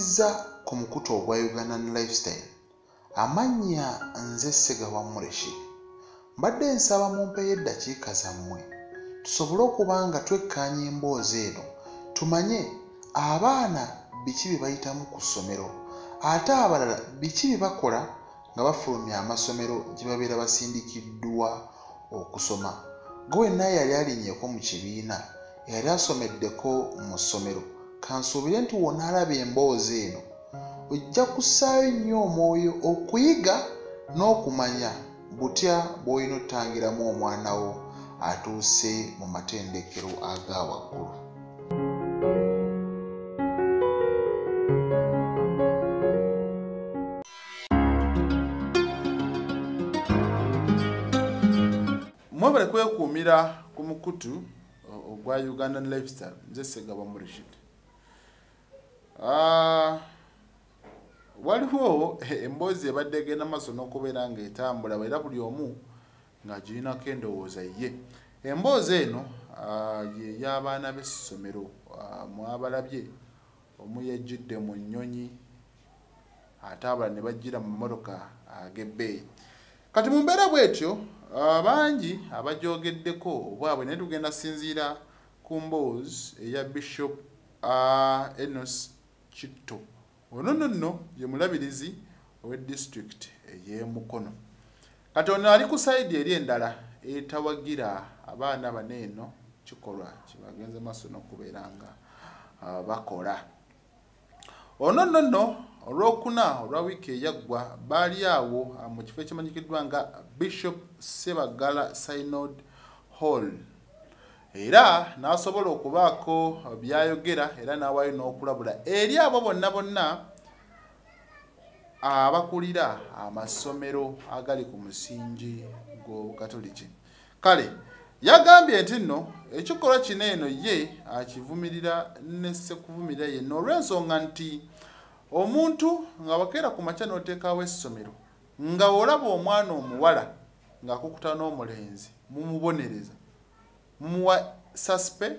mmaliriza ku mukutu ogwa ugandan lifestyle. Amannya nze segawa mureshi mbadde nsaba mumpeyo eddakiika zammwe tusobole okuba nga twekkaanya emboozi eno tumanye abaana biki bye bayitamu ku ssomero ate abalala biki bye bakola nga bafulumya amasomero gye babeera basindikiddwa okusoma. Gwe wenna yali alinnyeko mu kibiina eyali asomeddeko mu ssomero kansuubire nti wonna alaba emboozi eno ojja kussaayo nnyo omwoyo okuyiga n'okumanya butya bw'olina ottangiramu omwana wo atuuse mu matendekero aga waggulu. Mwebale kwekuumira ku mukutu ogwa ugandan lifestyle nze segaba murishid Ah, waliwo emboozi ebadde egenda maaso n'okubeera ng'etambula era buli omu ng'agirinako endowooza ye. Emboozi eno ah, yey'abaana b'essomero. Ah, mwabalabye omu yejjidde mu nnyonyi ate abalala ne bajjira mu mmotoka ag'ebbeeyi. Kati mu mbeera bw'etyo abangi abagyogeddeko obwabwe naye tugenda sinziira ku mboozi eya bishop enos kitto. Ono nno nno ye mulabirizi ow'edisitulikiti ey'emukono kati ono ali ku sayidi eri endala etawagira abaana bano eno kikolwa kyebagenze maaso n'okubeera nga bakola. Ono nno nno olwokuna olwa wiiki eyaggwa baali awo mu kifo ekimanyikiddwa nga bishop sebagala synod hall era n'asobola okubaako byayogera era n'awaayo n'okulabula. Eri abo bonna bonna abakulira amasomero agali ku musingi gw'obukatoliki. Kale yagambye nti nno ekikolwa kino eno ye akivumirira ne sekuvumirira yenna olw'ensonga nti omuntu nga wakeera ku makya n'oteekawo essomero nga olaba omwana omuwala ng'akukuta n'omulenzi mumubonereza mumuwa suspe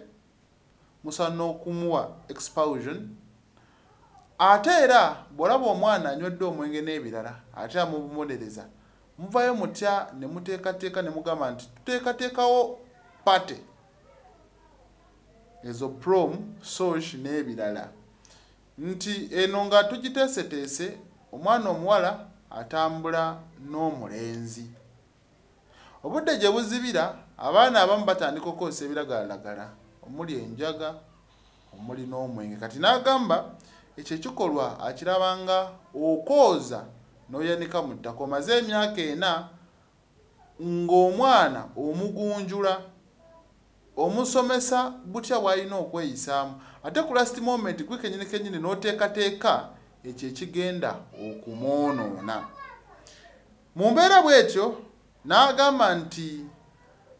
musa n'okumuwa expulsion. Ate era bw'olaba omwana anywedde omwenge n'ebirala ate amumubonereza muvayo mutya ne muteekateeka ne mugamba nti tuteekateekawo pate. Ezo prom sosh n'ebirala. Nti eno nga tugiteeseteese omwana omuwala atambula n'omulenzi. Obudde gye buzibira abaana abamu batandika okukozesa ebiragalalagala. Omuli enjaga omuli n'omwenge. Kati n'agamba ekyo ekikolwa akirabanga okwoza n'oyanika mu ttaka. Omaze emyaka ena ng'omwana omugunjula omusomesa butya bw'alina okweyisaamu? Ate ku last moment gwe kenyini kenyini n'oteekateeka ekyo ekigenda okumwonoona mu mbeera bw'etyo n'agamba nti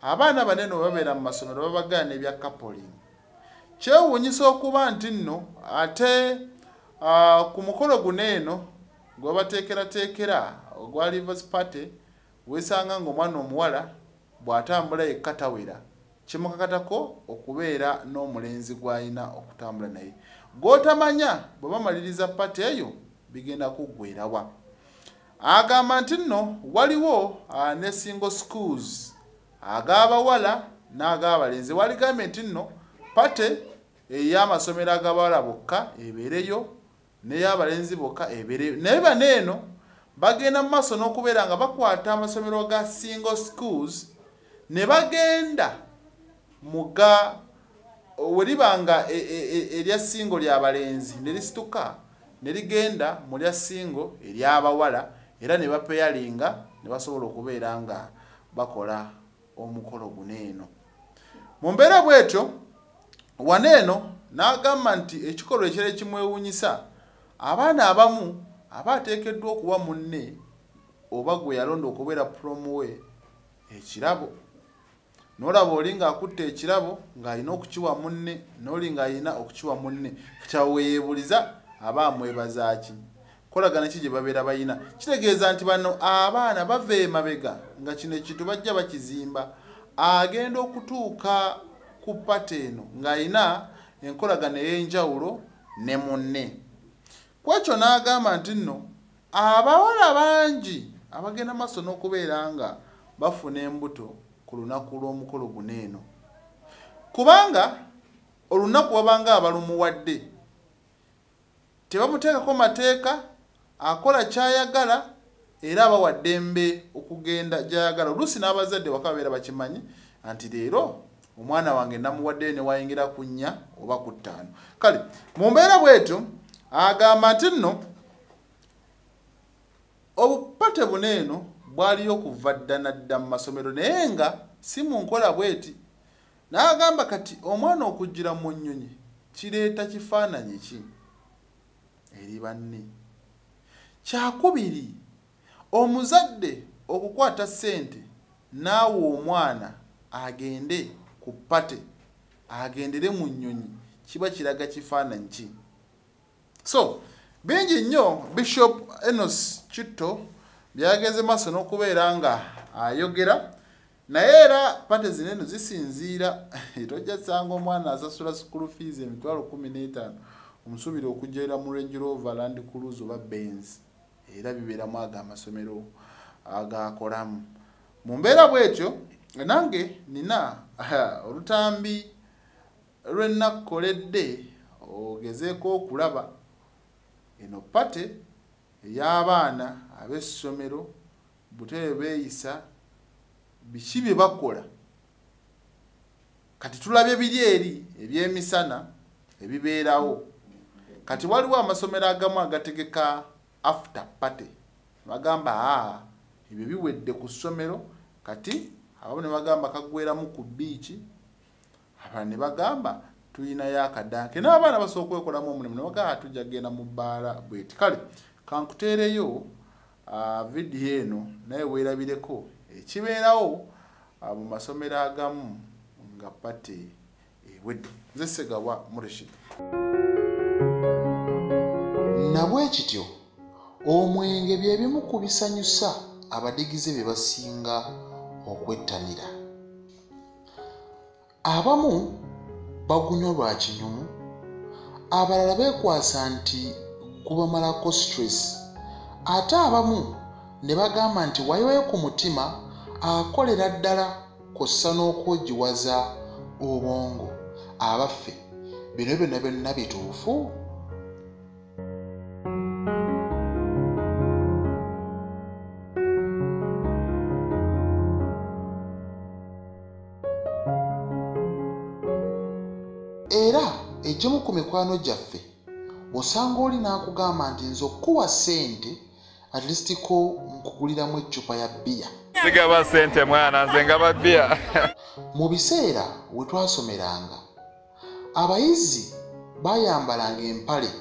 abaana banene bwe babeera mu masomero babagana n'ebya capoling kyewuunyisa okuba nti nno ate uh, ku mukolo guno eno gwe bateekerateekera ogwa rivers party weesanga ng'omwana omuwala bw'atambula yekka tawera. Kimukakatako okubeera n'omulenzi gw'alina okutambula naye. Gw'otamanya bwe bamaliriza pati eyo bigenda kuggwerawa agamba nti nno waliwo uh, ne single schools ag'abawala n'ag'abalenzi. Waligambye nti nno pate ey'amasomero ag'abawala bokka ebeereyo n'ey'abalenzi bokka ebeereyo. Naye bano eno bagenda mu maaso n'okubeera nga bakwata amasomero ga single schools ne bagenda muga we liba nga e- e- e- erya singo lyabalenzi ne lisituka ne ligenda mu lya singo eryabawala era ne bapeyalinga ne basobola okubeera nga bakola omukolo guno eno. Mu mbeera bwetyo wano eno n'agamba nti ekikolwa ekira ekimwewuunyisa abaana abamu aba ateekeddwa okuwa munne oba gwe yalonda okubeera promuwe ekirabo. N'olaba oli ng'akutte ekirabo ng'alina okukiwa munne n'oli ng'alina okukiwa munne. Kyaweebuliza aba amwebaza ki kolagana ki gye babeera bayina. Kitegeeza nti bano abaana bava emabega nga kino ekintu bajja bakizimba. Agenda okutuuka ku pata eno ng'alina enkolagano ey'enjawulo ne munne. Kwekyo n'agamba nti nno abawala bangi abagenda maaso n'okubeera nga bafuna embuto ku lunaku lw'omukolo guno eno. Kubanga olunaku wabanga abalumuwadde tebamuteekako mateeka akola kyayagala era abawa ddembe okugenda gyayagala. Oluusi n'abazadde waka babeera bakimanyi nti leero omwana wange namuwaddeyo ne wayingira ku nnya oba ku ttaano. Kale mu mbeera bwetyo agamba nti nno obupate buno eno bwaliyo okuva dda nadda mu masomero naye nga si mu nkola bweti. N'agamba kati omwana okujjira mu nnyonyi kireeta kifaananyi ki? Eri banne kyakubiri. Omuzadde okukwata ssente naawe omwana agende ku pate agendere mu nnyonyi kiba kiraga kifaananyi ki? So bingi nnyo bishop enos kitto byagenze maaso n'okubeera nga ayogera naye era pate zineno zisinziira tojja sanga omwana asasula school fees emitwalo kumi n'etaano omusuubire okujjaira mu range rover land cruise oba benz era bibeeramu ago amasomero agakolamu mu mbeera bwetyo nange nina olutambi lwenakkoledde ogezeeko okulaba eno pate ey'abaana ab'essomero butere beeyisa biki bye bakola? Kati tulabye biri eri ebyemisana ebibeerawo. Kati waliwo amasomero agamu agategeka after party. Bagamba aa ebyo biwedde ku ssomero. Kati abamu ne bagamba kagweramu ku biiki abalala ne bagamba tulinayo akadanke n'abaana basobola okwekolamu omulimu ne bagamba tujja kgenda mu bbaala bweti. Kale kankuteereyo vidiyo eno naye weerabireko ekibeerawo mu masomero agamu nga pate ewedde. Nze segawa mureshid. Nabwe kityo omwenge bye bimu ku bisanyusa abadigize bye basinga okwettanira. Abamu bagunywa lwa kinyumu abalala beekwasa nti gubamalako stress. Ate abamu ne bagamba nti wayiwayo ku mutima akolera ddala kw'ossa n'okwogiwaza obwongo. Abaffe bino byonna byonna bituufu egimu ku mikwano gyaffe osanga oli n'akugamba nti nze okukuwa ssente atlisitiko nkuguliramu eccupa ya bbiya. Sigaba ssente mwana nze ngaba bbiya. Mu biseera we twasomeranga abayizi baayambalanga empale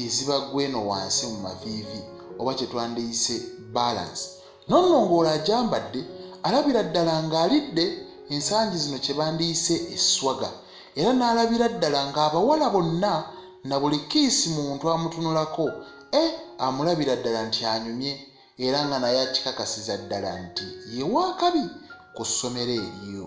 ezibagwa eno wansi mu maviivi oba kye twandiyise balance. Nonno ng'olwo agyambadde alabira ddala ng'alidde ensangi zino kye bandiyise eswaga era n'alabira ddala ng'abawala bonna na buli kiisi muntu amutunulako e amulabira ddala nti anyumye era nga naye akikakasiza ddala nti ye waakabi ku ssomero eriyo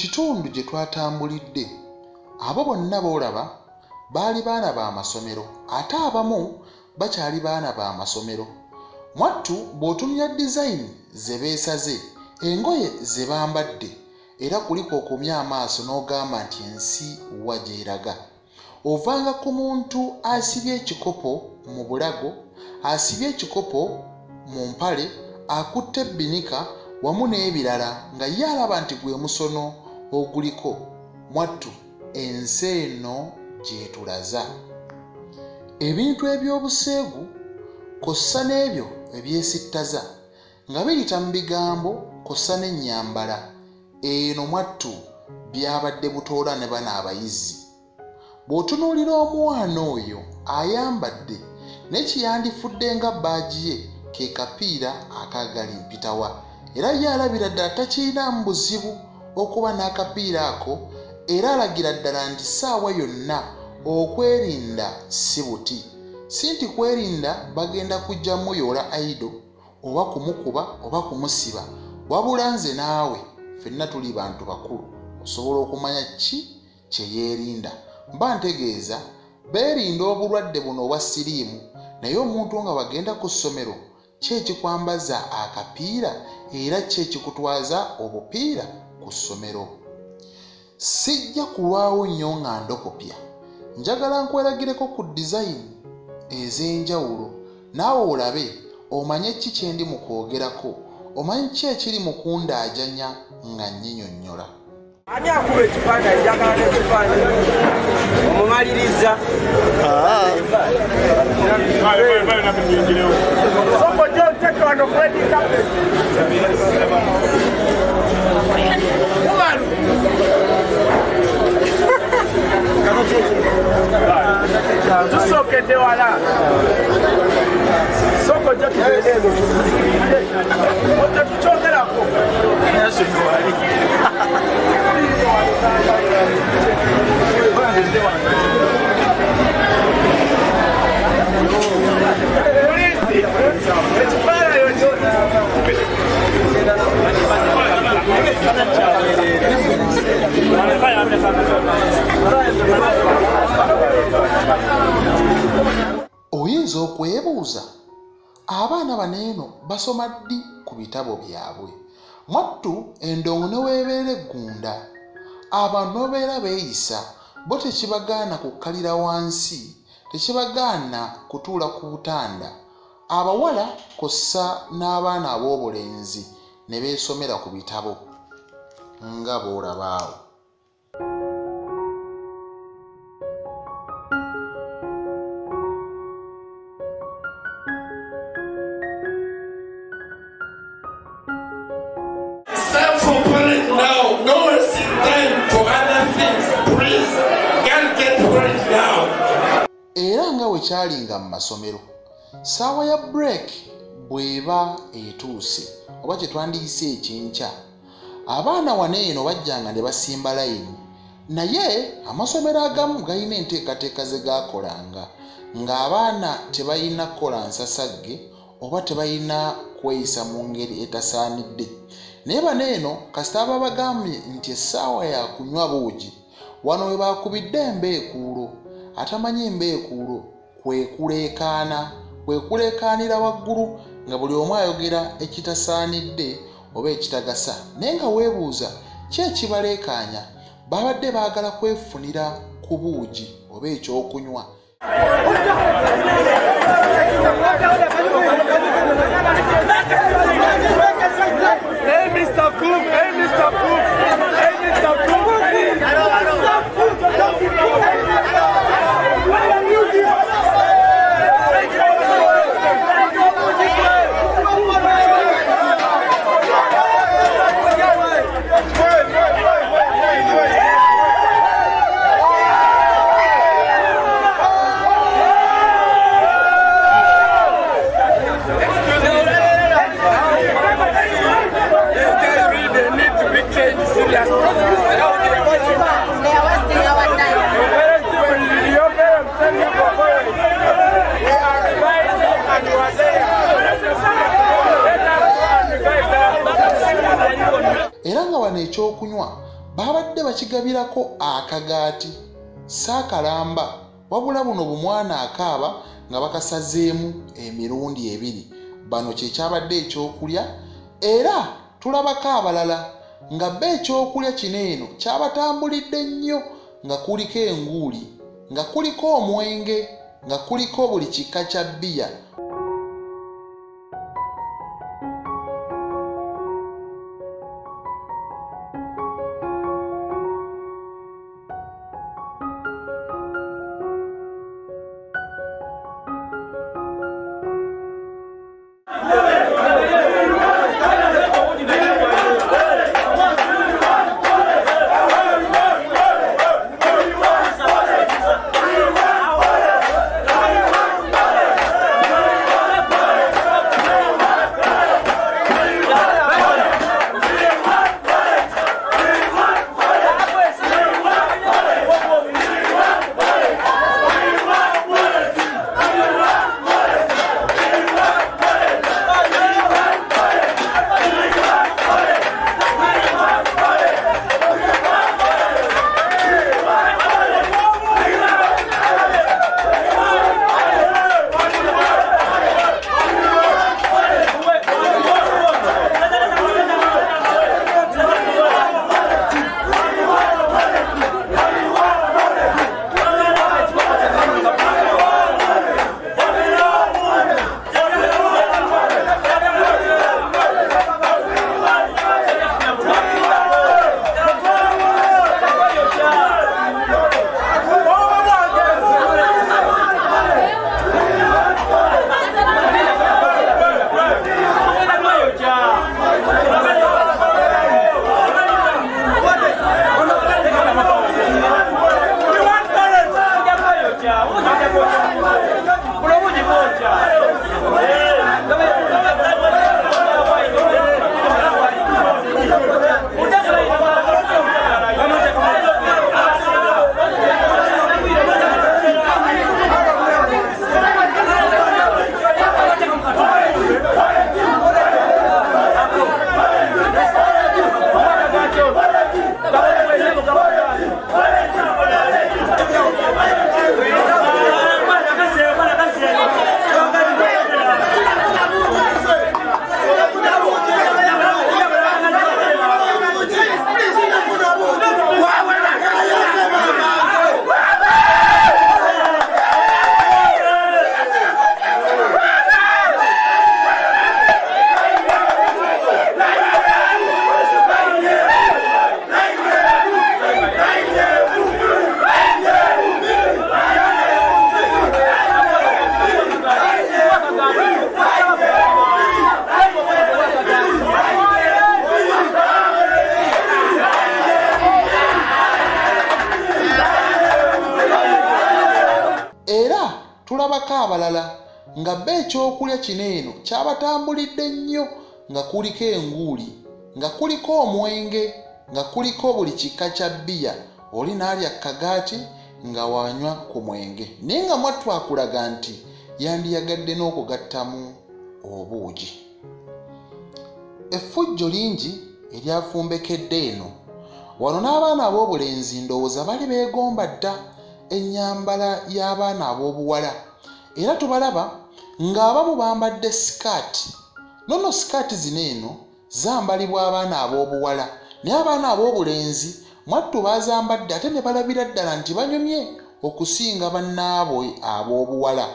kitundu gye twatambulidde. Abo bonna boolaba baali baana ba masomero ate abamu bakyali baana ba masomero. Mwattu bw'otumya dizayini ze beesaze engoye ze bambadde era kuliko okumya amaaso n'ogamba nti ensi wa gyeraga. Ovanga ku muntu asibye ekikopo mu bulago asibye ekikopo mu mpale akutte ebbinika wamu n'ebirala nga ye alaba nti gwe musono oguliko mwattu ensi eno gyetulaza ebintu eby'obuseegu kw'ossa n'ebyo ebyesittaza nga biyita mu bigambo kw'ossa n'ennyambala. Eno mwattu byabadde butoola ne bano abayizi. Bw'otunuulira omwana oyo ayambadde n'ekiyandifudde nga baaji ye ke kapiira akaagala empitawa era ye alabira ddala takirinamu buzibu okuba n'akapiira ako era alagira ddala nti ssaawa yonna okwerinda si buti. Si nti kwerinda bagenda kujja muyoola aido oba kumukuba oba kumusiba wabula nze naawe ffenna tuli bantu bakulu osobola okumanya ki kye yeerinda? Mba ntegeeza beerinda obulwadde buno obwa siriimu naye omuntu nga bagenda ku ssomero ki ekikwambaza akapiira era ki ekikutwaza obupiira ku ssomero sijja kulwawo nnyo nga ndokopya. Njagala nkweragireko ku dizayini ez'enjawulo. Naawe olabe omanye ki kye ndi mu kwogerako? Omanyi ki ekiri mu kundaajanya nga nnyinyonnyola ani akuba ekifaananyi? Njagala n'ekifaananyi omumaliriza. Soko gyoteke wano kwedika tusookedde wala. Soko gyo tubeereeno otetukyogerako oyinza okwebuuza abaana bano eno basoma ddi ku bitabo byabwe? Mwattu endongo ne weebeera eggunda abantu obeera beeyisa bo tekibagaana kukkalira wansi tekibagaana kutuula ku butanda. Abawala kw'ossa n'abaana ab'obulenzi ne beesomera ku bitabo nga now. era nga bwe kyalinga mu masomero ssaawa ya break bw'eba etuuse oba kye twandiyise ekyenkya abaana wano eno bajjanga ne basimba layini. Naye amasomero agamu galina enteekateeka ze gaakolanga ng'abaana tebalina kukola nsasagge oba tebalina kweyisa mu ngeri etasaanidde. Naye bano eno kasita aba bagambye nti essaawa ya kunywa buugi wano we baakubidde embeekuulo atamanyi embeekuulo kwe kuleekaana kwe kuleekaanira waggulu nga buli omu ayogera ekitasaanidde oba ekitagasa naye nga weebuuza ki ekibaleekaanya babadde baagala kwefunira ku buugi oba ekyokunywa Hey, Mr. Cook! Hey, Mr. Cook! Nga wano ekyokunywa babadde bakigabirako akagaati saakalamba wabula buno bumwana akaaba nga bakasazeemu emirundi ebiri. Bano kyekyabadde ekyokulya era tulabako abalala nga bba ekyokulya kino eno kyabatambulidde nnyo nga kuliko enguuli nga kuliko omwenge nga kuliko buli kika kya bbiya n'ababaka abalala nga bba ekyokulya kino eno kyabatambulidde nnyo nga kuliko enguuli nga kuliko omwenge nga kuliko buli kika kya bbiya oli n'alya kagaati nga wanywa ku mwenge. Naye nga mwattu akulaga nti yandiyagadde n'okugattamu obuugi. Effujjo lingi eryafumbekedde eno. Wano n'abaana ab'obulenzi ndowooza bali beegomba dda ennyambala y'abaana ab'obuwala era tubalaba ng'abamu bambadde sikaati nono sikaati zino eno zambalibwa abaana ab'obuwala naye abaana ab'obulenzi mwattu baazambadde ate ne balabira ddala nti banyumye okusinga bannaabwe ab'obuwala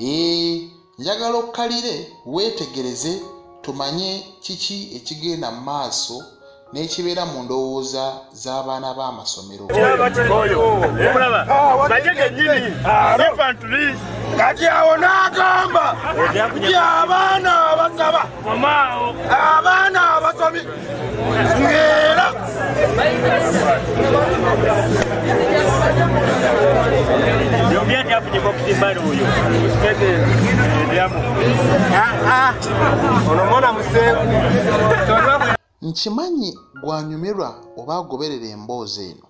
ee njagala okkalire weetegereze tumanye kiki ekigenda mu maaso n'ekibeera mu ndowooza z'abaana b'amasomero kati awo n'agamba nti abaana abasaba abaana abasomi museeku nkimanyi gwanyumirwa oba agoberera emboozi eno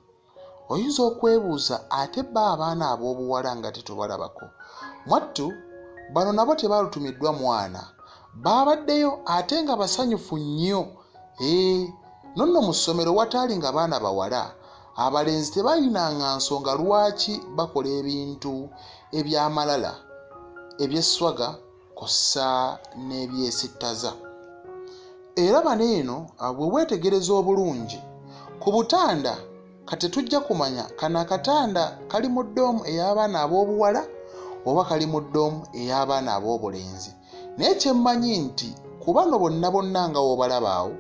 oyinza okwebuuza ate bba abaana ab'obuwala nga tetubalabako mwattu bano nabo tebaalutumiddwa mwana. Baabaddeyo ate nga basanyufu nnyo. Ee nonno mu ssomero wataali nga baana bawala abalenzi tebaayinanga nsonga lwaki bakola ebintu ebyamalala ebyeswaga kossa n'ebyesittaza. Era bano eno bwe weetegereza obulungi ku butanda kati tujja kumanya kano akatanda kali mu ddoomu ey'abaana ab'obuwala oba kali mu ddoomu ey'abaana ab'obulenzi naye kyemmanyi nti ku bano bonna bonna nga wobalaba awo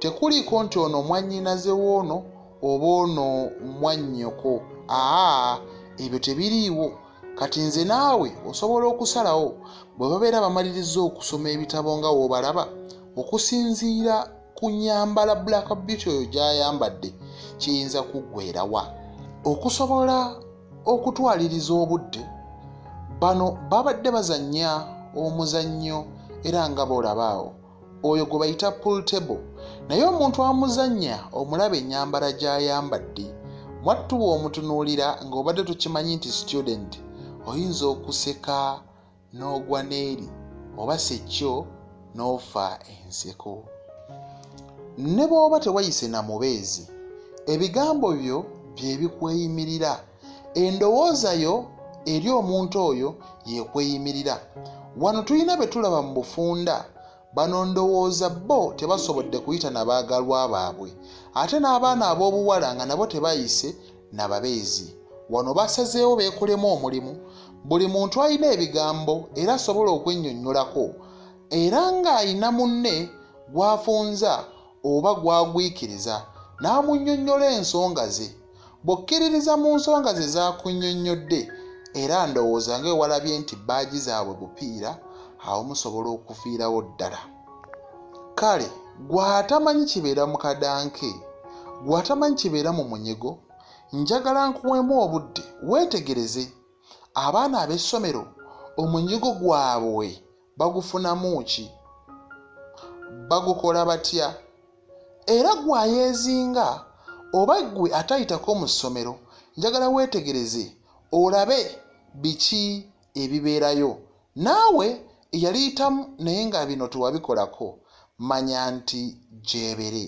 tekuliiko nti ono mwannyinaze woono oba ono mwannyoko. Aa ebyo tebiriiwo. Kati nze naawe osobola okusalawo bwe babeera bamaliriza okusoma ebitabo nga woobalaba okusinziira ku nyambala black beauty oyo gy'ayambadde kiyinza kuggwerawa okusobola okutwaliriza obudde bano babadde bazannya omuzannyo era nga boolaba awo. Oyo gwe bayita pool table. Naye omuntu amuzannya omulaba ennyambala gy'ayambadde. Mwattu bw'omutunuulira ng'obadde tukimanyi nti student oyinza okuseka n'ogwa n'eri oba sekyo n'ofa enseko. Ne bw'oba tewayise na mubeezi ebigambo byo bye bikweyimirira. Endowooza yo eri omuntu oyo yekweyimirira wano tulina be tulaba mu bufunda bano ndowooza bo tebasobodde kuyita nabaagalwa baabwe ate n'abaana ab'obuwala nga nabo tebayise nababeezi wano basazeewo beekolemu omulimu buli muntu alina ebigambo era asobola okwennyonnyolako era ng'ayina munne gw'afunza oba gw'agwikiriza n'amunnyonnyola ensonga ze. Bw'okkiririza mu nsonga ze z'akunnyonnyodde era ndowooza ng'ewalabye nti bbaagi zaabwe bupiira awo musobola okufiirawo ddala. Kale gw'atamanyi kibeera mu kadanke gw'atamanyi kibeera mu munyigo njagala nkuweemu obudde weetegereze. Abaana ab'essomero omunyigo gwabwe bagufunamu ki? Bagukola batya? Era gwayeezinga oba ggwe atayitako mu ssomero njagala weetegereze olabe biki ebibeerayo. Naawe yaliyitamu naye nga bino tewabikolako manya nti gyebere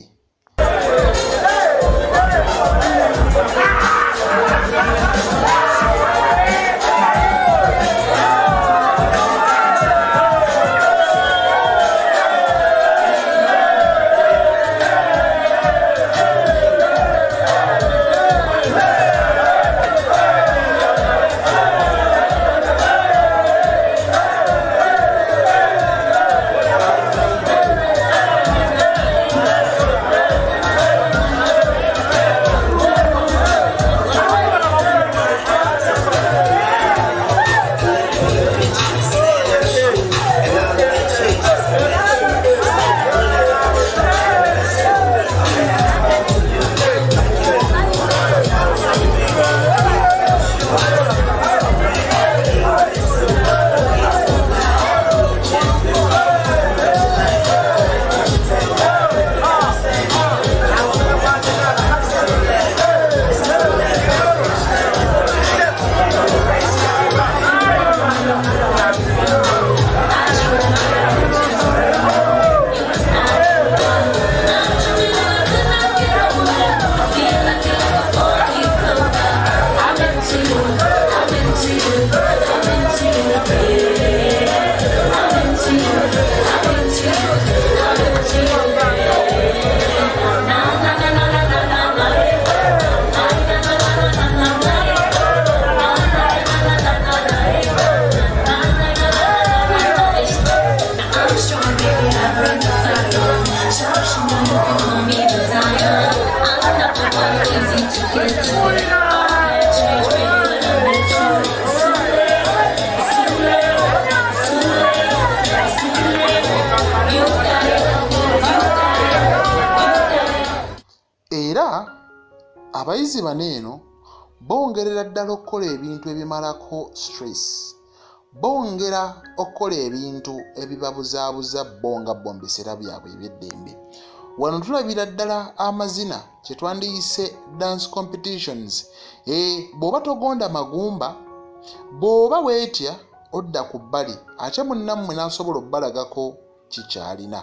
stress. Bongera okukola ebintu ebibabuzaabuza bo nga bo mu biseera byabwe eby'eddembe. Wano tulabira ddala amazina kye twandiyise dance competitions. E, bw'oba togonda magumba bw'oba weetya odda ku bbali ate munnammwe n'asobola obbalagako kikyalina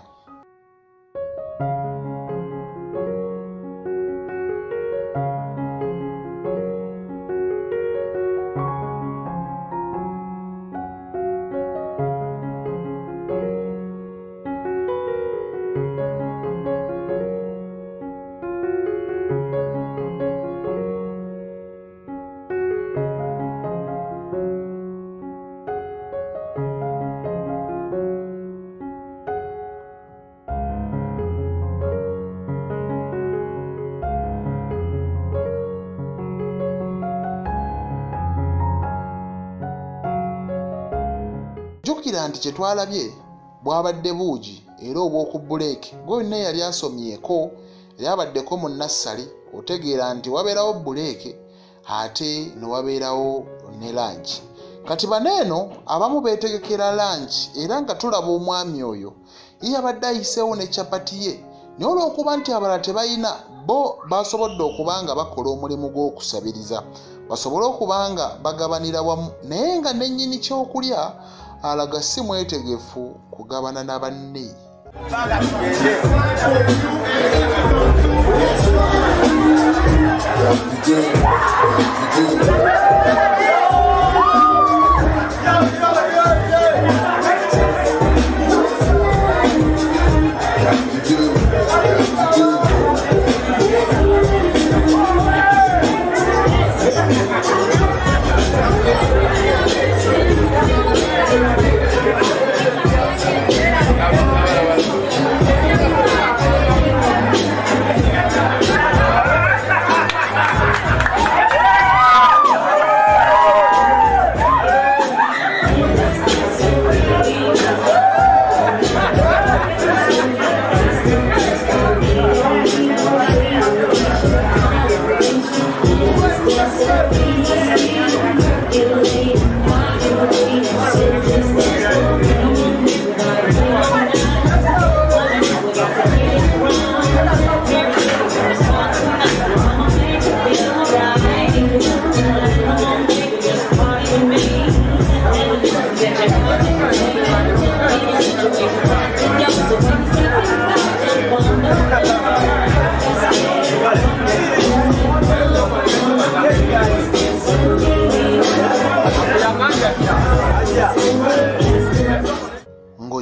nti kye twalabye bwabadde buugi era obw'oku buleeke gwe yonna yali asomyeko era abaddeko mu nassale otegeera nti wabeerawo buleeke ate ne wabeerawo ne lanki kati baneeno abamu beetegekera lanki era nga tulaba omwami oyo. Ye yabadde ayiseewo ne capati ye. Naye olw'okuba nti abalala tebalina bo basobodde okuba nga bakola omulimu gw'okusabiriza. Basobole okuba nga bagabanira wamu naye nga nennyini kyokulya alaga si mwetegefu kugabana na banne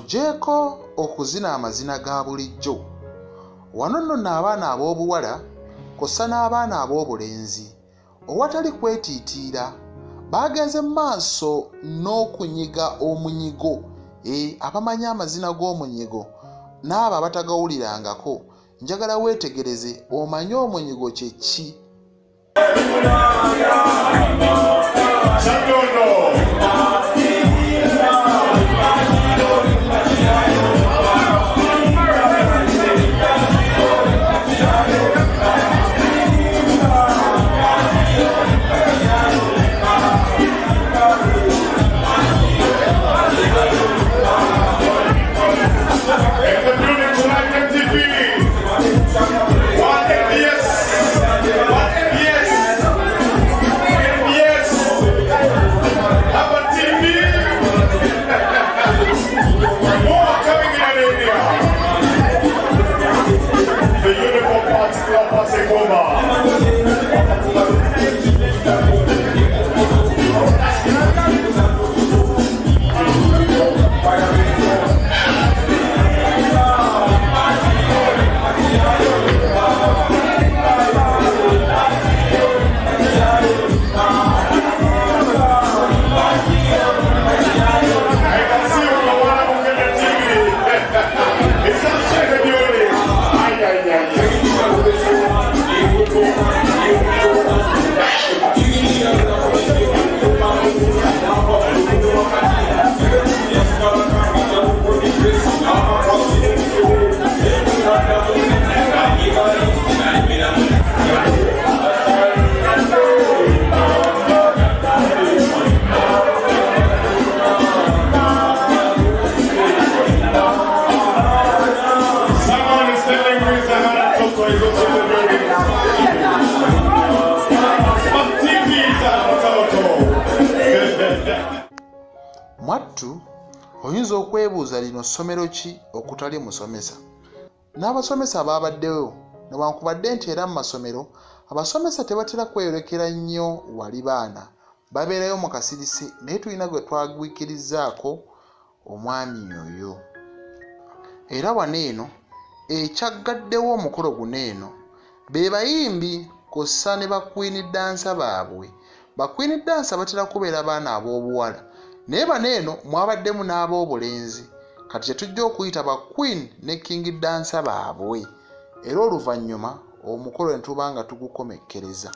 ng'oggyeko okuzina amazina ga bulijjo. Wano nno abaana ab'obuwala kw'ossa n'abaana ab'obulenzi. Owatali kwetiitiira baagenze mu maaso n'okunyiga omunyigo e, abamanyi amazina g'omunyigo n'abo abatagawulirangako. Njagala weetegereze omanye omunyigo kye ki okwebuuza lino ssomero ki okutali musomesa? N'abasomesa baabaddewo newankubadde nti era mu masomero abasomesa tebatera kweyolekera nnyo wali baana. Babeerayo mu kasirisi naye tulina gwe twagwikirizaako omwami oyo. Era wano eno ekyaggaddewo omukolo guno eno. Be bayimbi kw'ossa ne bakwini dansa baabwe. Bakwini dansa batera kubeera baana ab'obuwala naye bano eno mwabaddemu n'ab'obulenzi kati kyetujja okuyita ba queen ne king dansa baabwe. Era oluvannyuma omukolo ne tuba nga tugukomekkereza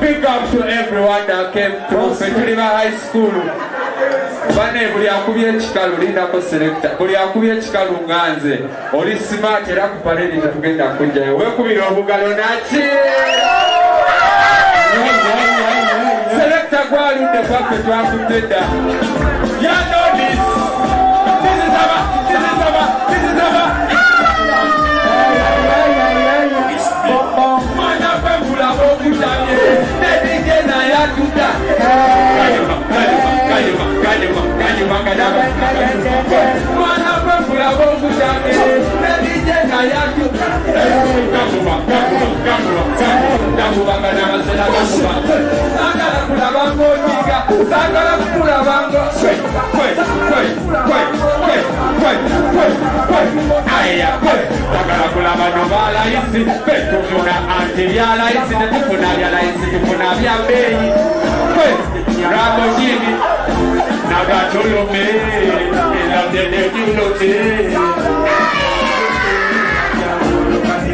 Big up to everyone that came through Centuriva High School. bane buli akubye ekikalu lindako selekta buli akubye ekikalu nga nze oli smart era ku paledi tetugenda kujjayo. Wekubira obugalo naki? Selekta gwaludde kwaffe twakudde dda. Yanodis Juda. Mwana pe fura bo fusha ke, ne di je na ya Juda. gatubagana amazina gatuba saagala kulabanga oniga saagala kukulabanga tagala kulaba nobalayisi betufuna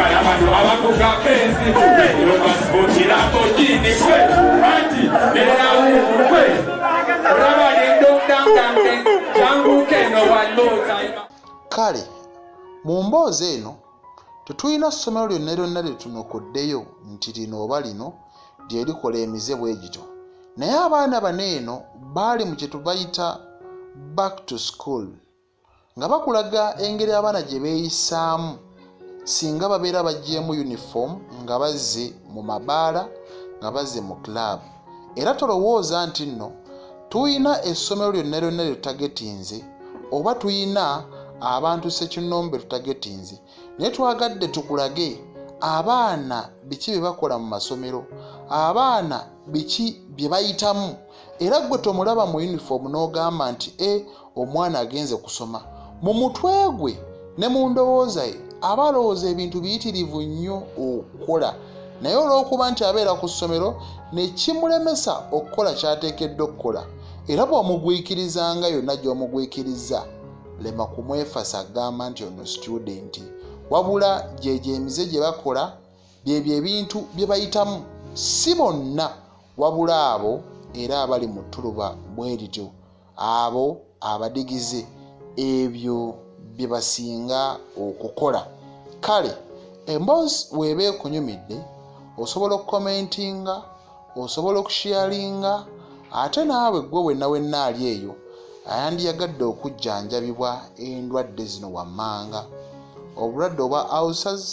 bagala bano abakuga besi obasibutirako jini kwe anti erawe kwe rabalindondangange jangukeno walotime kale mu mboozi eno tetulina ssomero lyonna lyonna lye tunokoddeyo nti lino oba lino lye likola emize bwe gito naye abaana bano eno baali mu kye tubayita back to school nga bakulaga engeri abaana gye beeyisaamu singa babeera bagyemu uniform nga bazze mu mabaala nga bazze mu club. Era tolowooza nti nno tuyina essomero lyonna lyonna lye tutagetinze oba tuyina abantu sekinombe tutagetinze naye twagadde tukulage abaana biki bye bakola mu masomero abaana biki bye bayitamu. Era gwe tomulaba mu uniform n'ogamba nti e omwana agenze kusoma. Mu mutwe gwe ne mu ndowooza ye aba alowooza ebintu biyitirivu nnyo okukola. Naye olw'okuba nti abeera ku ssomero ne kimulemesa okukola ky'ateekeddwa okukola. Era bw'omugwikiriza yonna gy'omugwikiriza lema kumwefasa agamba nti ono situdenti wabula gyegyo emize gye bakola byebyo ebintu bye bayitamu si bonna. Wabula abo era abali mu ttuluba bwe lityo abo abadigize ebyo bye basinga okukola. Kale emboozi weeba ekunyumidde osobola okukomentinga osobola okushiyalinga ate naawe gwe wenna wenna ali eyo ayandiyagadde okujjanjabibwa endwadde zino wammanga. Obulwadde obwa ulcers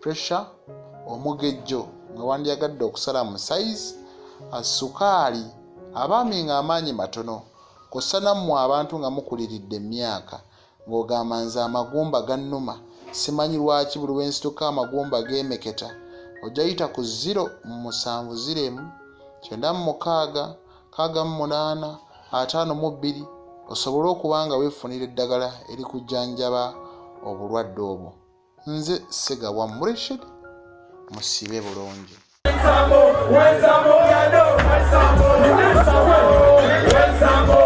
pressure omugejjo nga wandiyagadde okusala mu size sukaali abaami nga amaanyi matono kussa nammwe abantu nga mukuliridde emyaka ng'ogamba nze amagumba gannuma simanyi lwaki buli lwensituka amagumba geemeketa ojja yita ku 0 musanvu 0 kyenda mu mukaaga kaaga mu munaana ataano mu bbiri osobole okuba nga weefunira eddagala erikujjanjaba obulwadde obwo nze segawa mureshid musibe bulungi Wenzamo, wenzamo, yado, wenzamo, wenzamo, wenzamo.